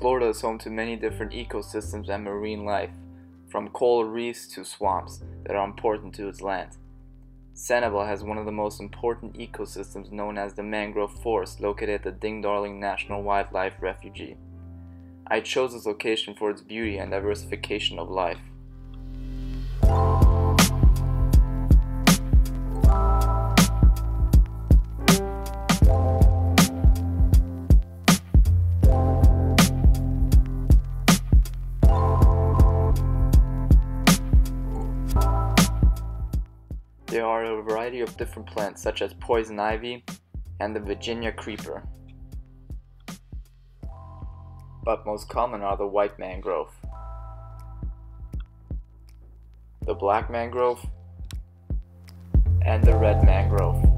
Florida is home to many different ecosystems and marine life, from coral reefs to swamps that are important to its land. Sanibel has one of the most important ecosystems known as the mangrove forest located at the Ding Darling National Wildlife Refuge. I chose this location for its beauty and diversification of life. There are a variety of different plants such as poison ivy and the Virginia creeper. But most common are the white mangrove, the black mangrove, and the red mangrove.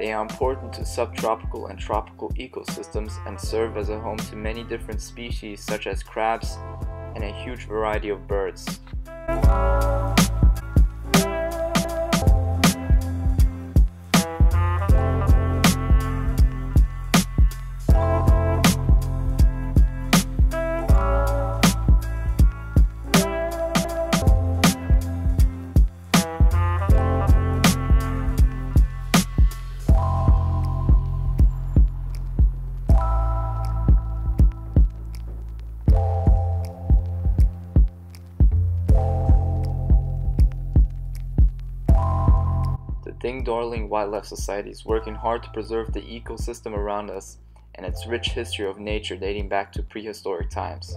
They are important to subtropical and tropical ecosystems and serve as a home to many different species such as crabs and a huge variety of birds. Ding Darling Wildlife Society is working hard to preserve the ecosystem around us and its rich history of nature dating back to prehistoric times.